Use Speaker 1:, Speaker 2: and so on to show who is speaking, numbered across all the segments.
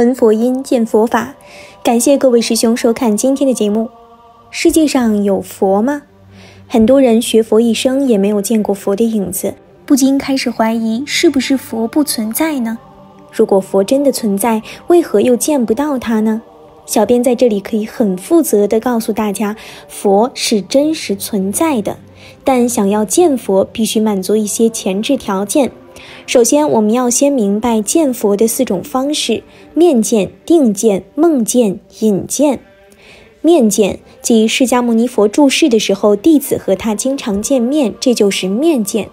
Speaker 1: 闻佛音，见佛法。感谢各位师兄收看今天的节目。世界上有佛吗？很多人学佛一生也没有见过佛的影子，不禁开始怀疑，是不是佛不存在呢？如果佛真的存在，为何又见不到他呢？小编在这里可以很负责地告诉大家，佛是真实存在的，但想要见佛，必须满足一些前置条件。首先，我们要先明白见佛的四种方式：面见、定见、梦见、引见。面见即释迦牟尼佛住世的时候，弟子和他经常见面，这就是面见。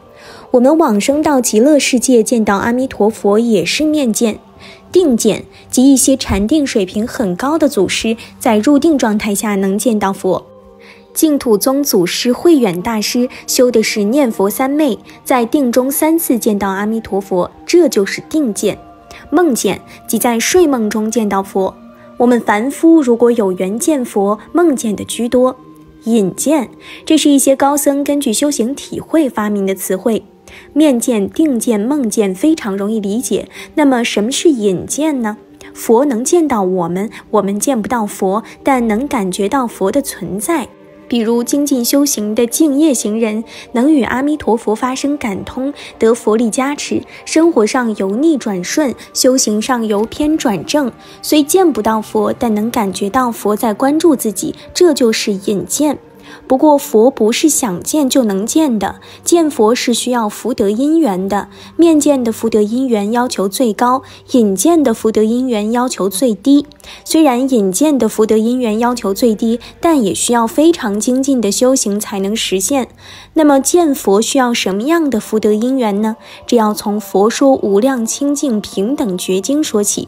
Speaker 1: 我们往生到极乐世界见到阿弥陀佛也是面见。定见即一些禅定水平很高的祖师在入定状态下能见到佛。净土宗祖师慧远大师修的是念佛三昧，在定中三次见到阿弥陀佛，这就是定见。梦见即在睡梦中见到佛。我们凡夫如果有缘见佛，梦见的居多。引见，这是一些高僧根据修行体会发明的词汇。面见、定见、梦见非常容易理解。那么什么是引见呢？佛能见到我们，我们见不到佛，但能感觉到佛的存在。比如精进修行的敬业行人，能与阿弥陀佛发生感通，得佛力加持，生活上由逆转顺，修行上由偏转正。虽见不到佛，但能感觉到佛在关注自己，这就是引荐。不过佛不是想见就能见的，见佛是需要福德因缘的。面见的福德因缘要求最高，引见的福德因缘要求最低。虽然引见的福德因缘要求最低，但也需要非常精进的修行才能实现。那么见佛需要什么样的福德因缘呢？这要从《佛说无量清净平等觉经》说起。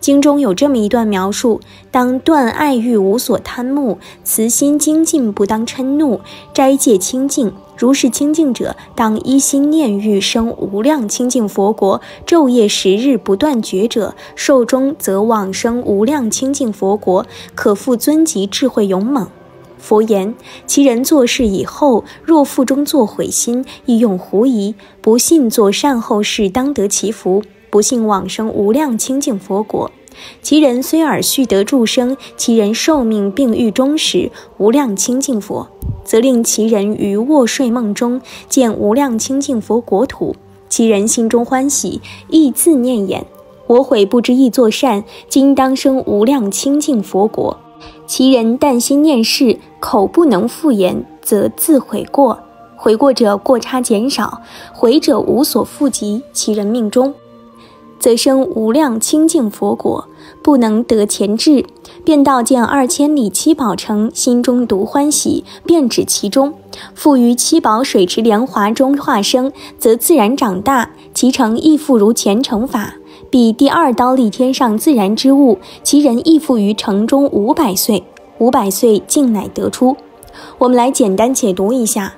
Speaker 1: 经中有这么一段描述：当断爱欲，无所贪慕，慈心精进，不当嗔怒，斋戒清净。如是清净者，当一心念欲生无量清净佛国，昼夜十日不断觉者，寿终则往生无量清净佛国，可复尊极智慧勇猛。佛言：其人做事以后，若腹中作悔心，亦用狐疑，不信做善后事，当得其福。不幸往生无量清净佛国，其人虽尔续得诸生，其人寿命并欲终时，无量清净佛，则令其人于卧睡梦中见无量清净佛国土，其人心中欢喜，亦自念言：我悔不知意作善，今当生无量清净佛国。其人但心念事，口不能复言，则自悔过。悔过者过差减少，悔者无所复及，其人命中。则生无量清净佛国，不能得前至，便道见二千里七宝城，心中独欢喜，便指其中。复于七宝水池莲华中化生，则自然长大，其成亦复如前成法。彼第二刀立天上自然之物，其人亦复于城中五百岁，五百岁竟乃得出。我们来简单解读一下。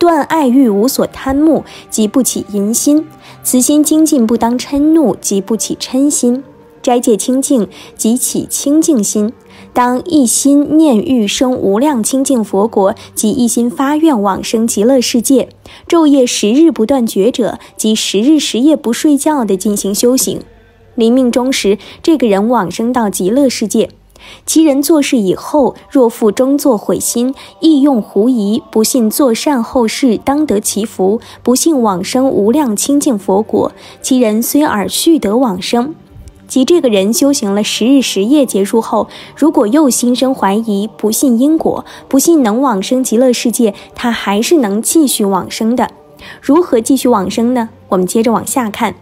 Speaker 1: 断爱欲，无所贪慕，即不起淫心；慈心精进，不当嗔怒，即不起嗔心；斋戒清净，即起清净心。当一心念欲生无量清净佛国，即一心发愿往生极乐世界。昼夜十日不断觉者，即十日十夜不睡觉的进行修行。临命终时，这个人往生到极乐世界。其人做事以后，若复终作悔心，亦用狐疑，不信做善后事，当得其福；不信往生无量清净佛国。其人虽尔续得往生，即这个人修行了十日十夜结束后，如果又心生怀疑，不信因果，不信能往生极乐世界，他还是能继续往生的。如何继续往生呢？我们接着往下看。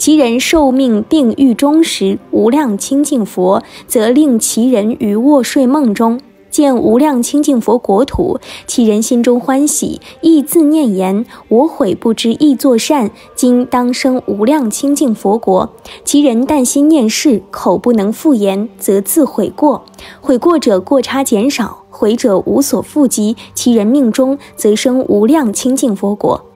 Speaker 1: 其人受命并欲终时，无量清净佛，则令其人于卧睡梦中见无量清净佛国土，其人心中欢喜，亦自念言：我悔不知亦作善，今当生无量清净佛国。其人但心念事，口不能复言，则自悔过。悔过者过差减少，悔者无所复及，其人命中则生无量清净佛国。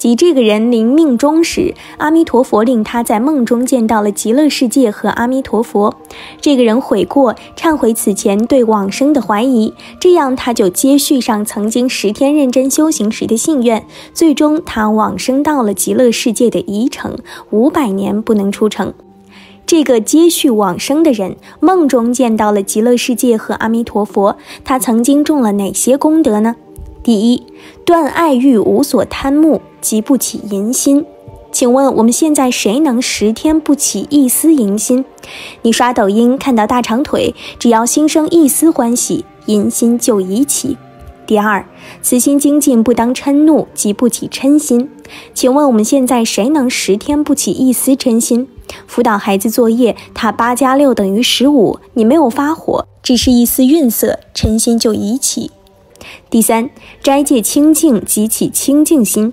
Speaker 1: 即这个人临命终时，阿弥陀佛令他在梦中见到了极乐世界和阿弥陀佛。这个人悔过，忏悔此前对往生的怀疑，这样他就接续上曾经十天认真修行时的信愿，最终他往生到了极乐世界的宜城，五百年不能出城。这个接续往生的人梦中见到了极乐世界和阿弥陀佛，他曾经种了哪些功德呢？第一，断爱欲，无所贪慕，即不起淫心。请问我们现在谁能十天不起一丝淫心？你刷抖音看到大长腿，只要心生一丝欢喜，淫心就已起。第二，慈心精进，不当嗔怒，即不起嗔心。请问我们现在谁能十天不起一丝嗔心？辅导孩子作业，他八加六等于十五，你没有发火，只是一丝愠色，嗔心就已起。第三，斋戒清净，即起清净心。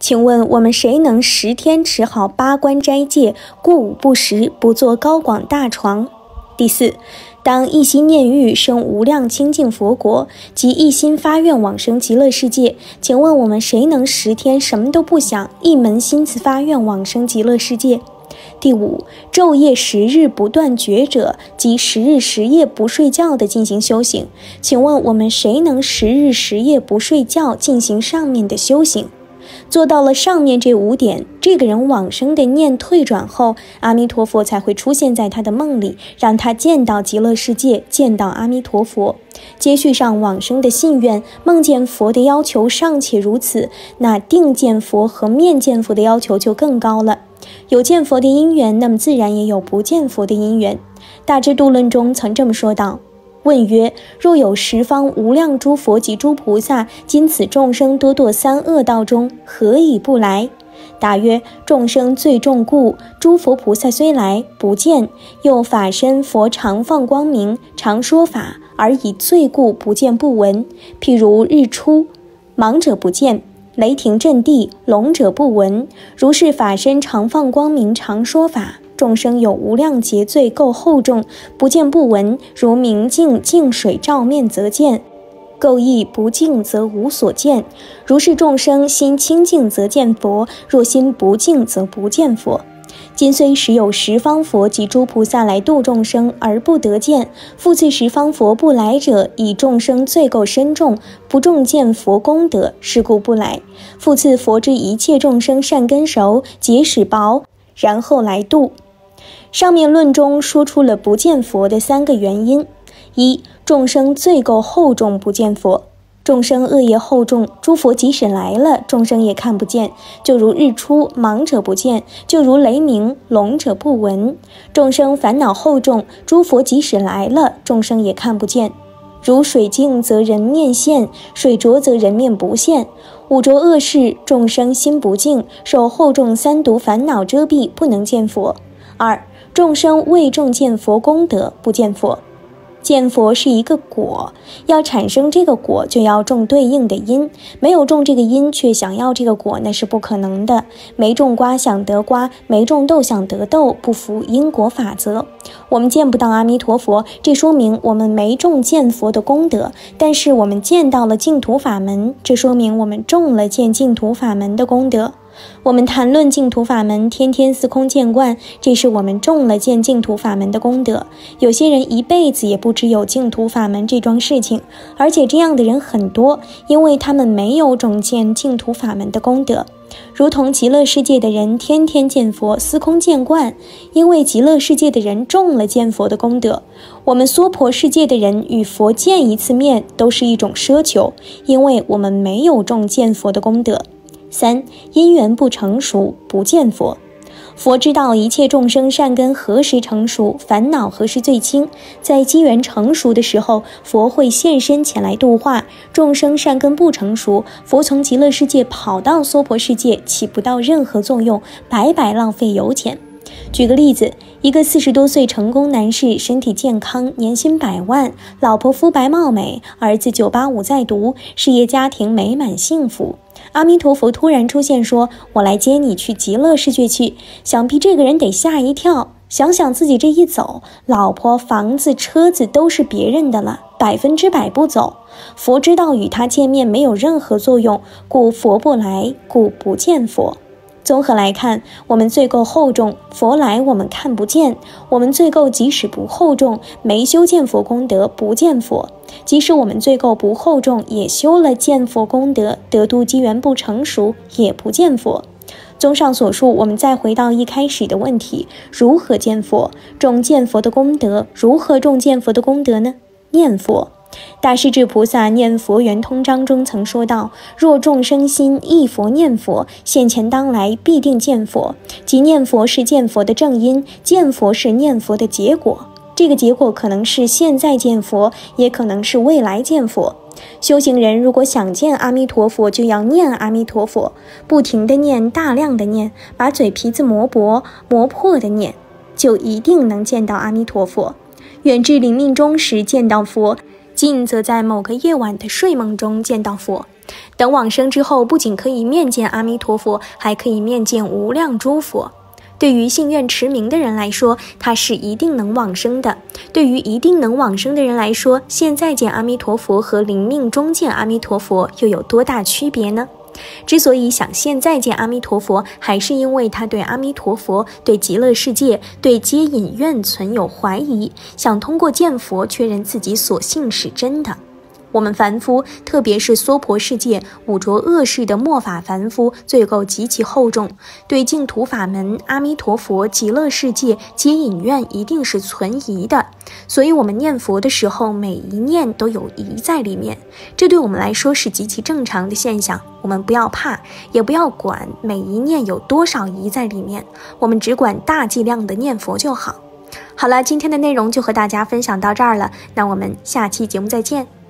Speaker 1: 请问我们谁能十天持好八关斋戒，过午不食，不坐高广大床？第四，当一心念欲生无量清净佛国，即一心发愿往生极乐世界。请问我们谁能十天什么都不想，一门心思发愿往生极乐世界？第五，昼夜十日不断觉者，即十日十夜不睡觉的进行修行。请问我们谁能十日十夜不睡觉进行上面的修行？做到了上面这五点，这个人往生的念退转后，阿弥陀佛才会出现在他的梦里，让他见到极乐世界，见到阿弥陀佛。接续上往生的信愿，梦见佛的要求尚且如此，那定见佛和面见佛的要求就更高了。有见佛的因缘，那么自然也有不见佛的因缘。大智度论中曾这么说道。问曰：若有十方无量诸佛及诸菩萨，今此众生多堕三恶道中，何以不来？答曰：众生最重故，诸佛菩萨虽来不见，又法身佛常放光明，常说法，而以罪故不见不闻。譬如日出，盲者不见。雷霆震地，聋者不闻。如是法身常放光明，常说法。众生有无量劫罪够厚重，不见不闻。如明镜净水照面，则见；垢意不净，则无所见。如是众生心清净，则见佛；若心不净，则不见佛。今虽时有十方佛及诸菩萨来度众生，而不得见。复次十方佛不来者，以众生罪垢深重，不重见佛功德，是故不来。复次佛知一切众生善根熟，结使薄，然后来度。上面论中说出了不见佛的三个原因：一、众生罪垢厚重，不见佛。众生恶业厚重，诸佛即使来了，众生也看不见。就如日出，盲者不见；就如雷鸣，聋者不闻。众生烦恼厚重，诸佛即使来了，众生也看不见。如水净则人面现，水浊则人面不现。五浊恶世，众生心不净，受厚重三毒烦恼遮蔽，不能见佛。二、众生未重见佛功德，不见佛。见佛是一个果，要产生这个果，就要种对应的因。没有种这个因，却想要这个果，那是不可能的。没种瓜想得瓜，没种豆想得豆，不符因果法则。我们见不到阿弥陀佛，这说明我们没种见佛的功德。但是我们见到了净土法门，这说明我们种了见净土法门的功德。我们谈论净土法门，天天司空见惯，这是我们种了见净土法门的功德。有些人一辈子也不知有净土法门这桩事情，而且这样的人很多，因为他们没有种见净土法门的功德。如同极乐世界的人天天见佛，司空见惯，因为极乐世界的人种了见佛的功德。我们娑婆世界的人与佛见一次面，都是一种奢求，因为我们没有种见佛的功德。三因缘不成熟，不见佛。佛知道一切众生善根何时成熟，烦恼何时最轻。在机缘成熟的时候，佛会现身前来度化众生。善根不成熟，佛从极乐世界跑到娑婆世界，起不到任何作用，白白浪费油钱。举个例子，一个四十多岁成功男士，身体健康，年薪百万，老婆肤白貌美，儿子九八五在读，事业家庭美满幸福。阿弥陀佛突然出现，说：“我来接你去极乐世界去。”想必这个人得吓一跳。想想自己这一走，老婆、房子、车子都是别人的了，百分之百不走。佛知道与他见面没有任何作用，故佛不来，故不见佛。综合来看，我们罪垢厚重，佛来我们看不见；我们罪垢即使不厚重，没修建佛功德，不见佛；即使我们罪垢不厚重，也修了见佛功德，得度机缘不成熟，也不见佛。综上所述，我们再回到一开始的问题：如何见佛？种见佛的功德，如何种见佛的功德呢？念佛。大势至菩萨念佛圆通章中曾说道：“若众生心忆佛念佛，现前当来必定见佛。即念佛是见佛的正因，见佛是念佛的结果。这个结果可能是现在见佛，也可能是未来见佛。修行人如果想见阿弥陀佛，就要念阿弥陀佛，不停的念，大量的念，把嘴皮子磨薄磨破的念，就一定能见到阿弥陀佛。远至临命终时见到佛。”近则在某个夜晚的睡梦中见到佛，等往生之后，不仅可以面见阿弥陀佛，还可以面见无量诸佛。对于信愿持名的人来说，他是一定能往生的；对于一定能往生的人来说，现在见阿弥陀佛和临命中见阿弥陀佛又有多大区别呢？之所以想现在见阿弥陀佛，还是因为他对阿弥陀佛、对极乐世界、对接引愿存有怀疑，想通过见佛确认自己所信是真的。我们凡夫，特别是娑婆世界五浊恶世的末法凡夫，罪垢极其厚重，对净土法门、阿弥陀佛、极乐世界接引愿一定是存疑的。所以，我们念佛的时候，每一念都有疑在里面，这对我们来说是极其正常的现象。我们不要怕，也不要管每一念有多少疑在里面，我们只管大剂量的念佛就好。好了，今天的内容就和大家分享到这儿了，那我们下期节目再见。